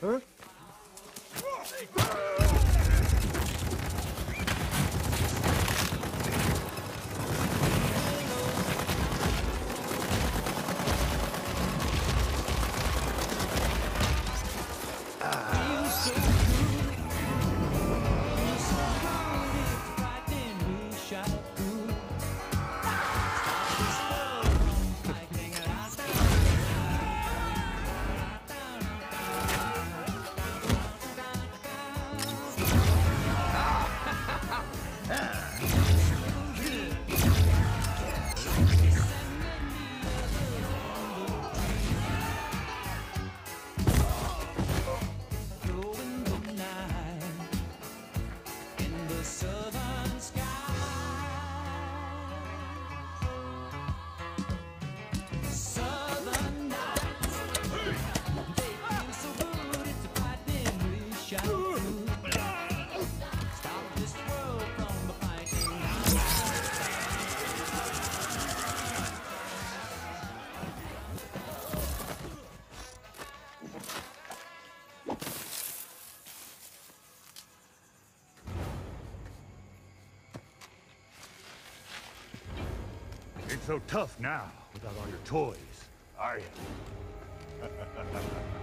Huh? So tough now without all your toys, are you?